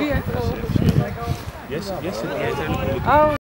Yes. Yes, yes. Oh.